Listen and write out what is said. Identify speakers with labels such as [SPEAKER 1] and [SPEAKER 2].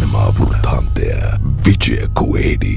[SPEAKER 1] cinema ವೃತ್ತಾಂತ್ಯ Vijaya ಕುವೇಡಿ